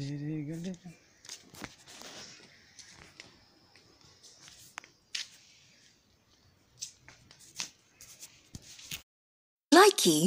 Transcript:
ചിരികളിൽ Likey